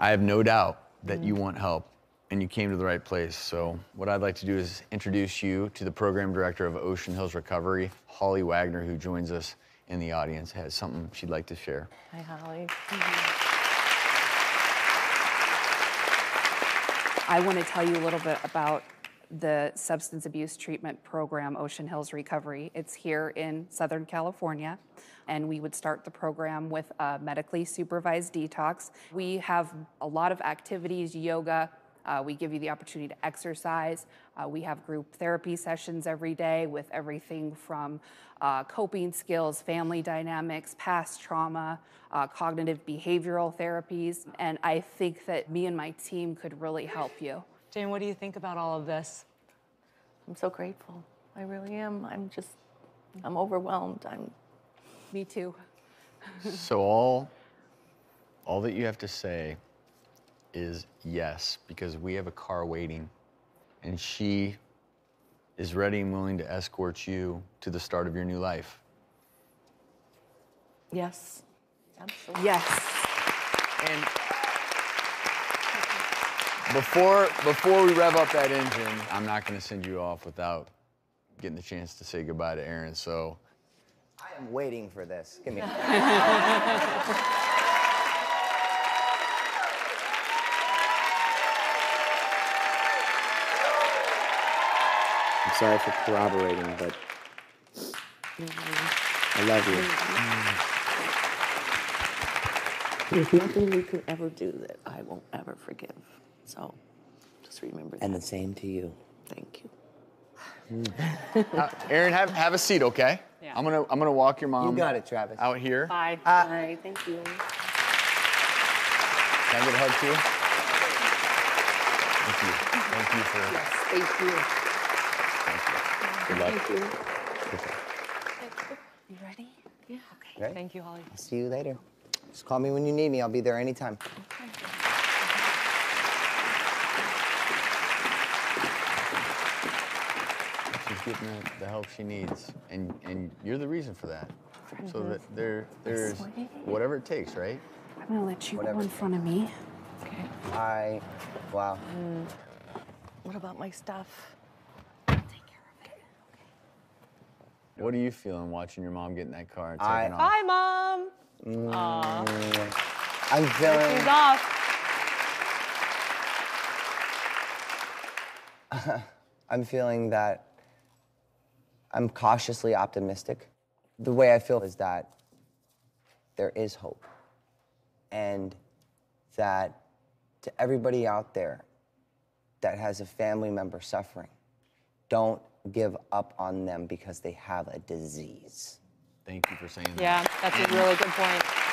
I have no doubt that you mm. want help and you came to the right place. So, what I'd like to do is introduce you to the program director of Ocean Hills Recovery, Holly Wagner, who joins us in the audience, has something she'd like to share. Hi, Holly. Mm-hmm. I want to tell you a little bit about the substance abuse treatment program, Ocean Hills Recovery. It's here in Southern California, and we would start the program with a medically supervised detox. We have a lot of activities, yoga. Uh, we give you the opportunity to exercise. Uh, we have group therapy sessions every day with everything from uh, coping skills, family dynamics, past trauma, uh, cognitive behavioral therapies. And I think that me and my team could really help you. Jane, what do you think about all of this? I'm so grateful. I really am. I'm just, I'm overwhelmed. I'm, Me too. so all all that you have to say is yes because we have a car waiting and she is ready and willing to escort you to the start of your new life. yes, absolutely. Yes. And before before we rev up that engine, I'm not going to send you off without getting the chance to say goodbye to Aaron. So I am waiting for this. Give me. I'm sorry for corroborating, but I love you. There's nothing you can ever do that I won't ever forgive. So just remember that. And the same to you. Thank you. uh, Aaron, have have a seat, okay? Yeah. I'm gonna I'm gonna walk your mom. You got it, Travis. Out here. Bye. All right, thank you. Can I get a hug too? Thank you. Thank you for. Yes, Thank you. Good luck. Thank you. You ready? Yeah. Right? Thank you, Holly. I'll see you later. Just call me when you need me. I'll be there anytime. She's getting the, the help she needs, and and you're the reason for that. So that there there's whatever it takes, right? I'm gonna let you Whatever. go in front of me. Okay. I, wow. Mm. What about my stuff? I'll take care of it. Okay. What are you feeling watching your mom get in that car and I- taking off? Hi, Mom. Mm. Aww. I'm feeling. She's off. I'm feeling that I'm cautiously optimistic. The way I feel is that there is hope. And that to everybody out there that has a family member suffering, don't give up on them because they have a disease. Thank you for saying that. Yeah, that's a really good point.